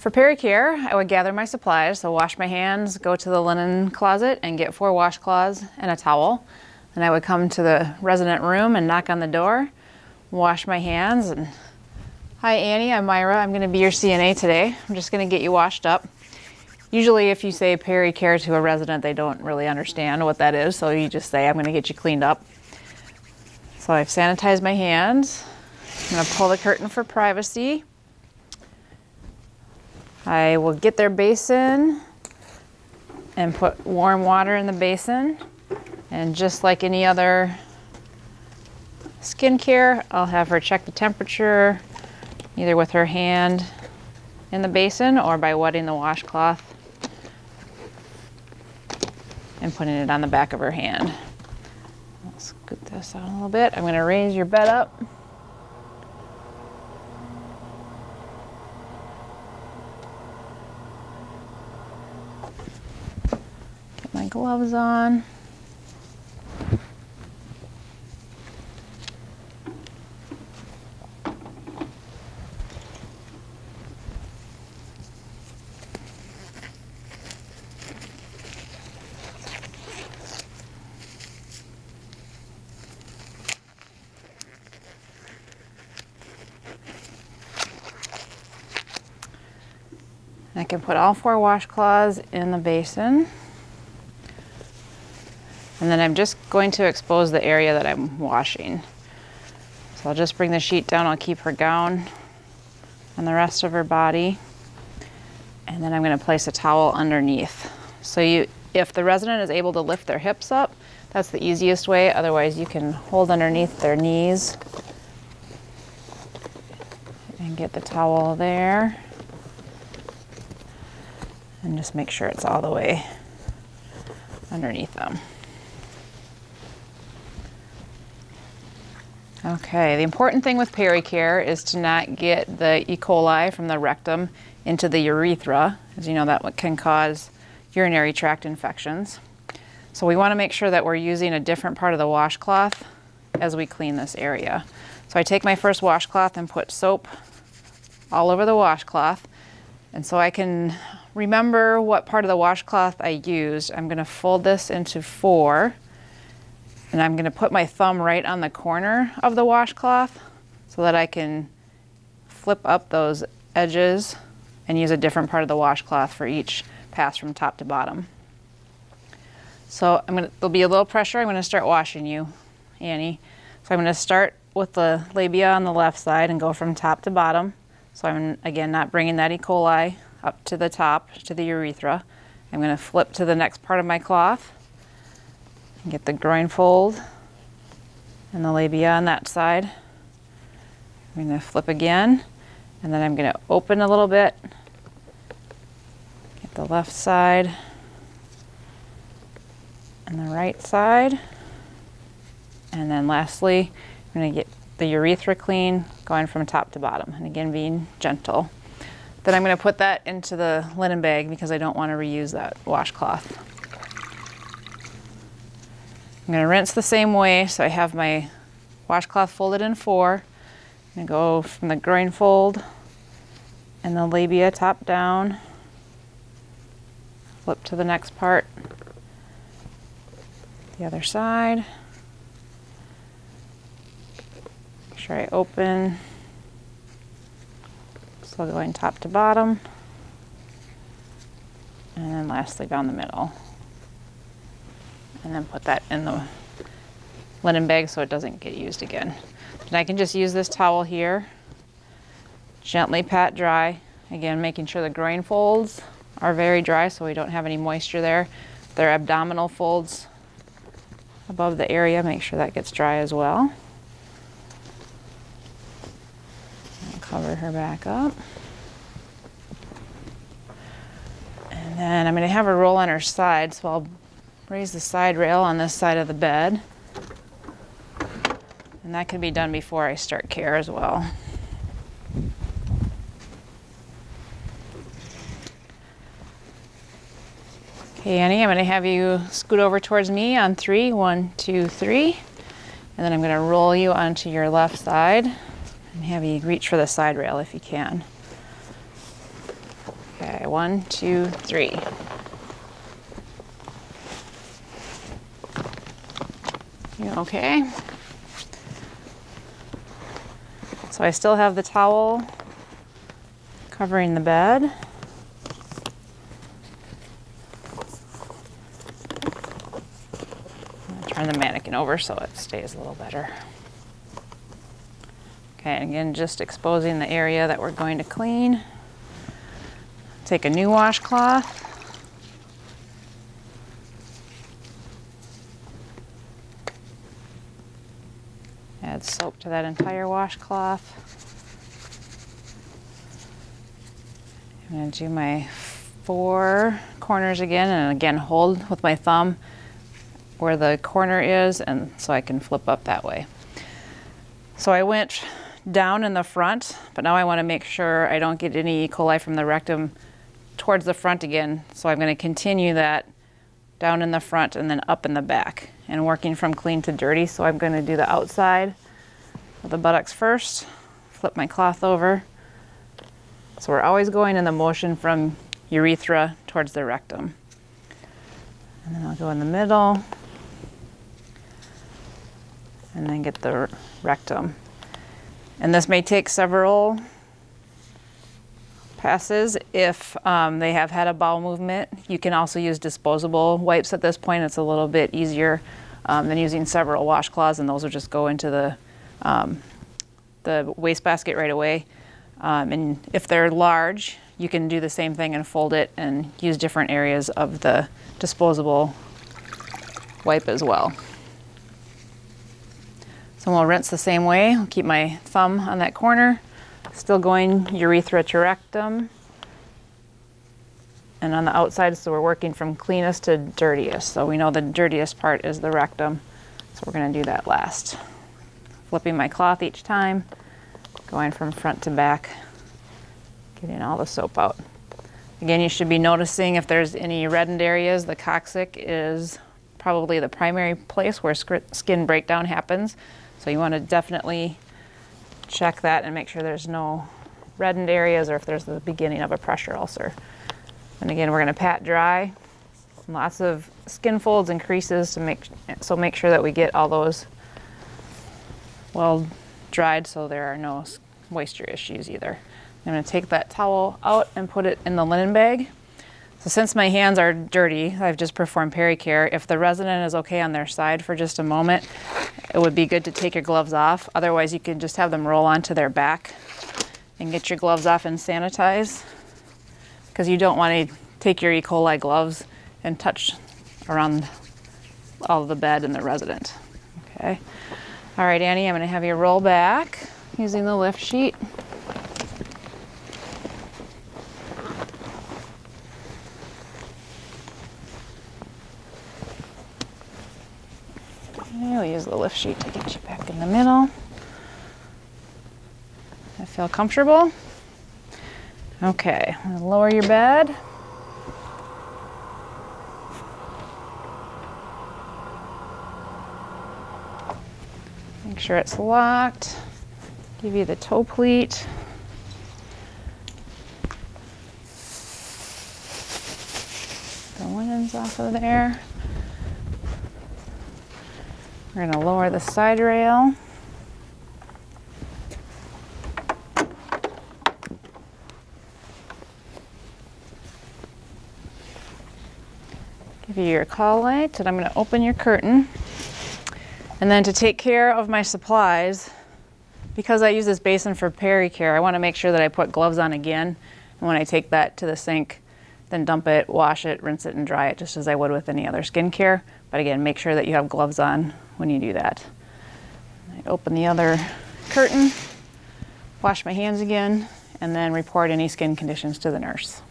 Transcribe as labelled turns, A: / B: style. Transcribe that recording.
A: For pericare, I would gather my supplies, so wash my hands, go to the linen closet and get four washcloths and a towel. Then I would come to the resident room and knock on the door, wash my hands and Hi Annie, I'm Myra. I'm going to be your CNA today. I'm just going to get you washed up. Usually if you say pericare to a resident, they don't really understand what that is, so you just say I'm going to get you cleaned up. So I've sanitized my hands. I'm to pull the curtain for privacy. I will get their basin and put warm water in the basin. And just like any other skincare, I'll have her check the temperature either with her hand in the basin or by wetting the washcloth and putting it on the back of her hand. Let's scoot this out a little bit. I'm going to raise your bed up. Get my gloves on. Can put all four washcloths in the basin. And then I'm just going to expose the area that I'm washing. So I'll just bring the sheet down, I'll keep her gown and the rest of her body. And then I'm gonna place a towel underneath. So you, if the resident is able to lift their hips up, that's the easiest way. Otherwise you can hold underneath their knees and get the towel there and just make sure it's all the way underneath them. Okay, the important thing with pericare is to not get the E. coli from the rectum into the urethra, as you know that can cause urinary tract infections. So we want to make sure that we're using a different part of the washcloth as we clean this area. So I take my first washcloth and put soap all over the washcloth. And so I can remember what part of the washcloth I used. I'm going to fold this into four and I'm going to put my thumb right on the corner of the washcloth so that I can flip up those edges and use a different part of the washcloth for each pass from top to bottom. So I'm gonna, there'll be a little pressure. I'm going to start washing you, Annie. So I'm going to start with the labia on the left side and go from top to bottom. So I'm, again, not bringing that E. coli up to the top, to the urethra. I'm going to flip to the next part of my cloth and get the groin fold and the labia on that side. I'm going to flip again and then I'm going to open a little bit, get the left side and the right side. And then lastly, I'm going to get the urethra clean going from top to bottom and again being gentle. Then I'm going to put that into the linen bag because I don't want to reuse that washcloth. I'm going to rinse the same way. So I have my washcloth folded in four. I'm going to go from the groin fold and the labia top down. Flip to the next part. The other side. Make sure I open so going top to bottom. And then lastly down the middle. And then put that in the linen bag so it doesn't get used again. And I can just use this towel here, gently pat dry. Again, making sure the groin folds are very dry so we don't have any moisture there. Their abdominal folds above the area, make sure that gets dry as well. Her back up. And then I'm going to have her roll on her side, so I'll raise the side rail on this side of the bed. And that can be done before I start care as well. Okay, Annie, I'm going to have you scoot over towards me on three. One, two, three. And then I'm going to roll you onto your left side and have you reach for the side rail if you can. Okay, one, two, three. You okay? So I still have the towel covering the bed. turn the mannequin over so it stays a little better. Okay, again, just exposing the area that we're going to clean. Take a new washcloth. Add soap to that entire washcloth. I'm going to do my four corners again and again hold with my thumb where the corner is and so I can flip up that way. So I went down in the front, but now I want to make sure I don't get any E. coli from the rectum towards the front again. So I'm going to continue that down in the front and then up in the back and working from clean to dirty. So I'm going to do the outside of the buttocks first, flip my cloth over. So we're always going in the motion from urethra towards the rectum. And then I'll go in the middle and then get the rectum. And this may take several passes if um, they have had a bowel movement. You can also use disposable wipes at this point. It's a little bit easier um, than using several washcloths, and those will just go into the um, the wastebasket right away. Um, and if they're large, you can do the same thing and fold it and use different areas of the disposable wipe as well. So we'll rinse the same way. I'll keep my thumb on that corner. Still going urethra to rectum. And on the outside, so we're working from cleanest to dirtiest. So we know the dirtiest part is the rectum. So we're gonna do that last. Flipping my cloth each time, going from front to back, getting all the soap out. Again, you should be noticing if there's any reddened areas, the coccyx is probably the primary place where skin breakdown happens. So you want to definitely check that and make sure there's no reddened areas or if there's the beginning of a pressure ulcer. And again, we're going to pat dry. Lots of skin folds and creases to make so make sure that we get all those well dried so there are no moisture issues either. I'm going to take that towel out and put it in the linen bag. So since my hands are dirty, I've just performed pericare. If the resident is okay on their side for just a moment, it would be good to take your gloves off. Otherwise, you can just have them roll onto their back and get your gloves off and sanitize because you don't want to take your E. coli gloves and touch around all the bed and the resident. Okay. All right, Annie, I'm going to have you roll back using the lift sheet. we'll use the lift sheet to get you back in the middle. I feel comfortable? Okay, lower your bed. Make sure it's locked. Give you the toe pleat. The linens off of there. We're going to lower the side rail. Give you your call light and I'm going to open your curtain. And then to take care of my supplies, because I use this basin for pericare, I want to make sure that I put gloves on again. And when I take that to the sink, then dump it, wash it, rinse it, and dry it just as I would with any other skincare. But again, make sure that you have gloves on when you do that. I open the other curtain, wash my hands again, and then report any skin conditions to the nurse.